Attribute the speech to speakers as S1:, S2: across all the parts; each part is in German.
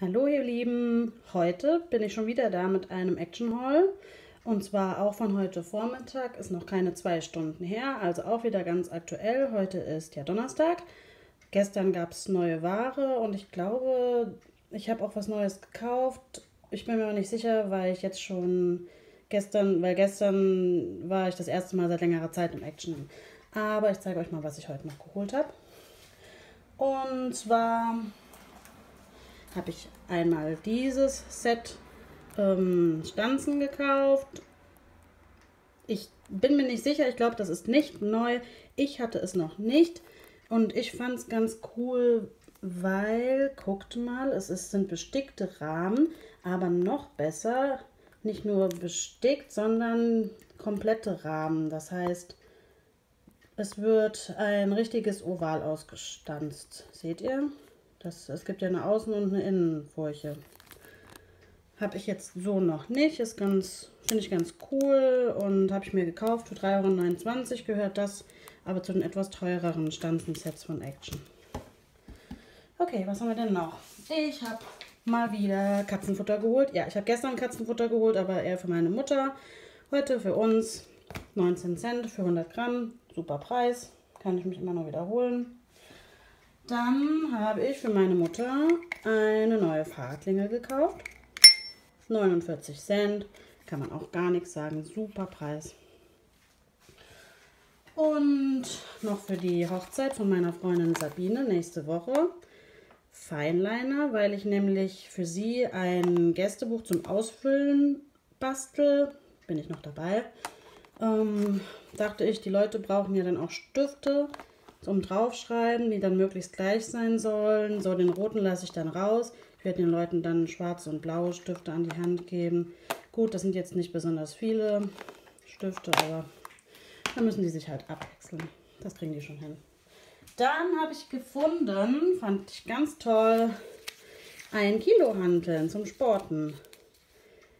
S1: Hallo ihr Lieben, heute bin ich schon wieder da mit einem Action Haul und zwar auch von heute Vormittag, ist noch keine zwei Stunden her, also auch wieder ganz aktuell. Heute ist ja Donnerstag, gestern gab es neue Ware und ich glaube, ich habe auch was Neues gekauft. Ich bin mir aber nicht sicher, weil ich jetzt schon gestern, weil gestern war ich das erste Mal seit längerer Zeit im Action. Aber ich zeige euch mal, was ich heute noch geholt habe. Und zwar habe ich einmal dieses Set ähm, Stanzen gekauft. Ich bin mir nicht sicher, ich glaube, das ist nicht neu. Ich hatte es noch nicht und ich fand es ganz cool, weil, guckt mal, es ist, sind bestickte Rahmen, aber noch besser, nicht nur bestickt, sondern komplette Rahmen. Das heißt, es wird ein richtiges Oval ausgestanzt. Seht ihr? Das, es gibt ja eine Außen- und eine Innenfurche. Habe ich jetzt so noch nicht. Ist ganz, finde ich ganz cool und habe ich mir gekauft. Für 3,29 Euro gehört das, aber zu den etwas teureren Stanzensets von Action. Okay, was haben wir denn noch? Ich habe mal wieder Katzenfutter geholt. Ja, ich habe gestern Katzenfutter geholt, aber eher für meine Mutter. Heute für uns 19 Cent für 100 Gramm. Super Preis. Kann ich mich immer noch wiederholen. Dann habe ich für meine Mutter eine neue Fahrradklinge gekauft. 49 Cent. Kann man auch gar nichts sagen. Super Preis. Und noch für die Hochzeit von meiner Freundin Sabine nächste Woche Feinliner, weil ich nämlich für sie ein Gästebuch zum Ausfüllen bastel. Bin ich noch dabei. Ähm, dachte ich, die Leute brauchen ja dann auch Stifte zum Draufschreiben, die dann möglichst gleich sein sollen. So, den roten lasse ich dann raus. Ich werde den Leuten dann schwarze und blaue Stifte an die Hand geben. Gut, das sind jetzt nicht besonders viele Stifte, aber dann müssen die sich halt abwechseln. Das kriegen die schon hin. Dann habe ich gefunden, fand ich ganz toll, ein Kilo Hanteln zum Sporten.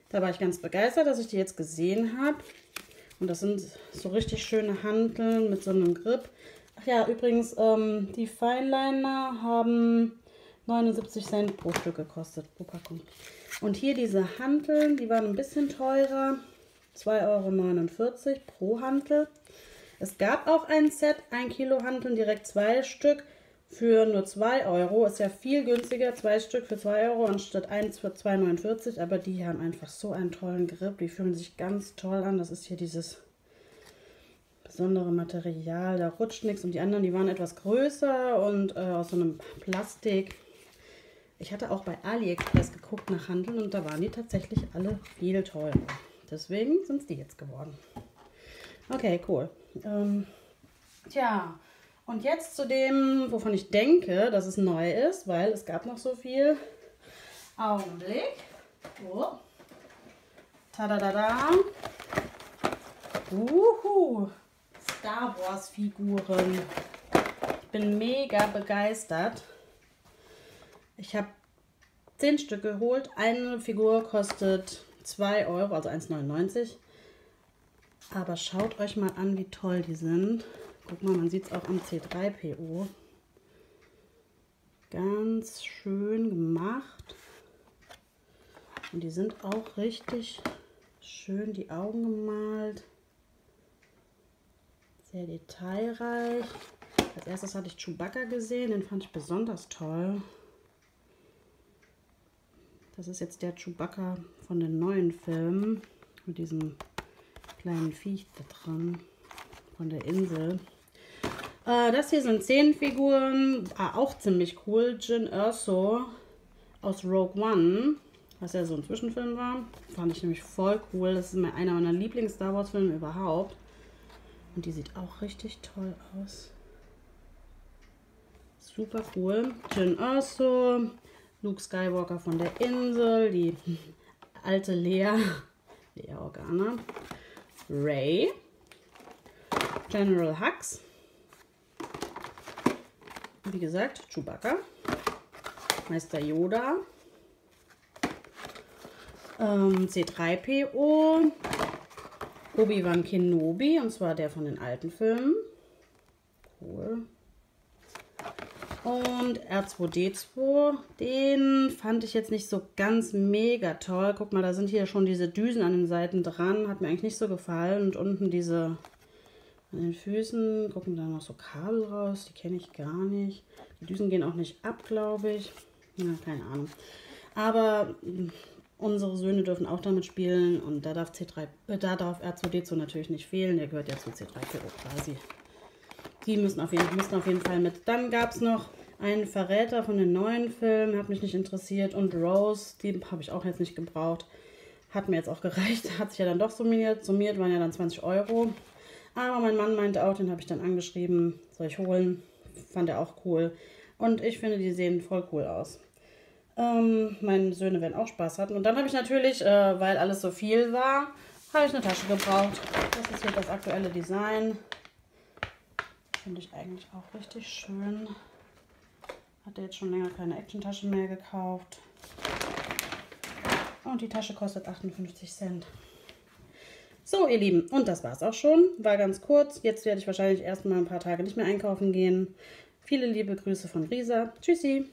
S1: Da war ich ganz begeistert, dass ich die jetzt gesehen habe. Und das sind so richtig schöne Hanteln mit so einem Grip. Ach ja, übrigens, ähm, die Fineliner haben 79 Cent pro Stück gekostet, pro Packung. Und hier diese Hanteln, die waren ein bisschen teurer. 2,49 Euro pro Hantel. Es gab auch ein Set, ein Kilo Hanteln, direkt zwei Stück für nur 2 Euro. Ist ja viel günstiger, zwei Stück für 2 Euro anstatt eins für 2,49. Aber die haben einfach so einen tollen Grip. Die fühlen sich ganz toll an. Das ist hier dieses besondere Material. Da rutscht nichts. Und die anderen, die waren etwas größer und äh, aus so einem Plastik. Ich hatte auch bei AliExpress geguckt nach Handeln und da waren die tatsächlich alle viel teurer. Deswegen sind es die jetzt geworden. Okay, cool. Ähm, tja, und jetzt zu dem, wovon ich denke, dass es neu ist, weil es gab noch so viel. Augenblick. Oh. Tadadada. Uhu. Star Wars Figuren. Ich bin mega begeistert. Ich habe 10 Stück geholt. Eine Figur kostet 2 Euro, also 1,99. Aber schaut euch mal an, wie toll die sind. Guck mal, man sieht es auch am C3PO. Ganz schön gemacht. Und die sind auch richtig schön die Augen gemalt. Sehr detailreich. Als erstes hatte ich Chewbacca gesehen, den fand ich besonders toll. Das ist jetzt der Chewbacca von den neuen Filmen. Mit diesem kleinen Viech da dran. Von der Insel. Äh, das hier sind zehn Figuren. Ah, auch ziemlich cool. Jin Erso aus Rogue One. Was ja so ein Zwischenfilm war. Fand ich nämlich voll cool. Das ist einer meiner Lieblings-Star Wars-Filme überhaupt. Und die sieht auch richtig toll aus. Super cool. Jin Erso, Luke Skywalker von der Insel, die alte Lea, Lea Organa, Ray, General Hux, wie gesagt, Chewbacca, Meister Yoda, ähm, C3PO, Obi-Wan Kenobi, und zwar der von den alten Filmen. Cool. Und R2D2, den fand ich jetzt nicht so ganz mega toll. Guck mal, da sind hier schon diese Düsen an den Seiten dran. Hat mir eigentlich nicht so gefallen. Und unten diese an den Füßen gucken da noch so Kabel raus. Die kenne ich gar nicht. Die Düsen gehen auch nicht ab, glaube ich. Ja, keine Ahnung. Aber unsere Söhne dürfen auch damit spielen. Und da darf, C3, äh, da darf R2D2 natürlich nicht fehlen. Der gehört ja zu C3PO quasi. Die müssen auf jeden, müssen auf jeden Fall mit. Dann gab es noch einen Verräter von den neuen Filmen, hat mich nicht interessiert. Und Rose, die habe ich auch jetzt nicht gebraucht. Hat mir jetzt auch gereicht. Hat sich ja dann doch summiert. Summiert waren ja dann 20 Euro. Aber mein Mann meinte auch, den habe ich dann angeschrieben, soll ich holen. Fand er auch cool. Und ich finde, die sehen voll cool aus. Ähm, meine Söhne werden auch Spaß hatten. Und dann habe ich natürlich, äh, weil alles so viel war, habe ich eine Tasche gebraucht. Das ist hier das aktuelle Design. Finde ich eigentlich auch richtig schön. Hatte jetzt schon länger keine Action-Tasche mehr gekauft. Und die Tasche kostet 58 Cent. So, ihr Lieben, und das war's auch schon. War ganz kurz. Jetzt werde ich wahrscheinlich erstmal ein paar Tage nicht mehr einkaufen gehen. Viele liebe Grüße von Risa. Tschüssi.